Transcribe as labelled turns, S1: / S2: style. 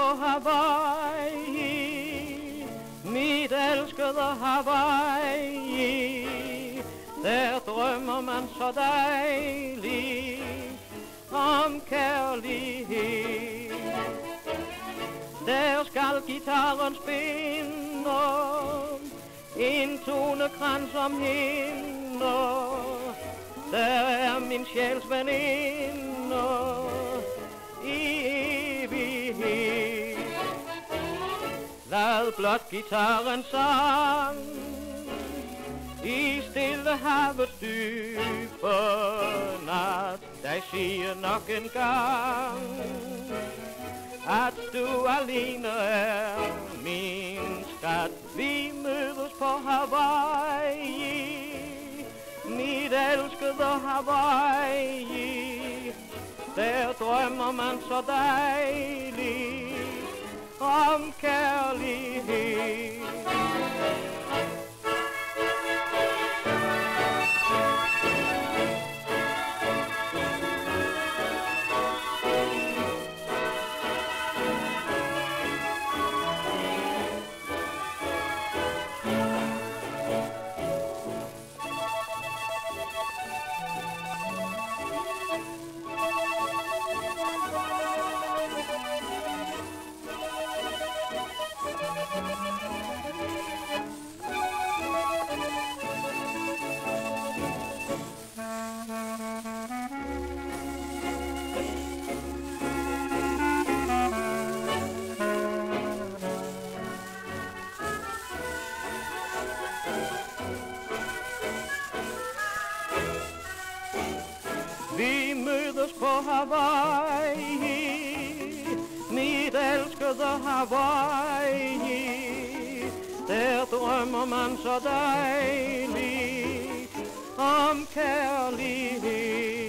S1: Hawaii, mit elskede Hawaii. Der drømmer man så dejligt om kærlighed. Der skal gitaren spinde en tonekrans om hende. Der er min sjæls veninde Lad blot gitaren sang i stille havets dybe nat. Dig siger nok en gang, at du alene er min skat. Vi mødes på Hawaii, mit elskede Hawaii. Der drømmer man så dejligt om kærlighed. valley Vi mødes på Hawaii, mit elskede Hawaii. Der drømmer man så dejligt om kærlighed.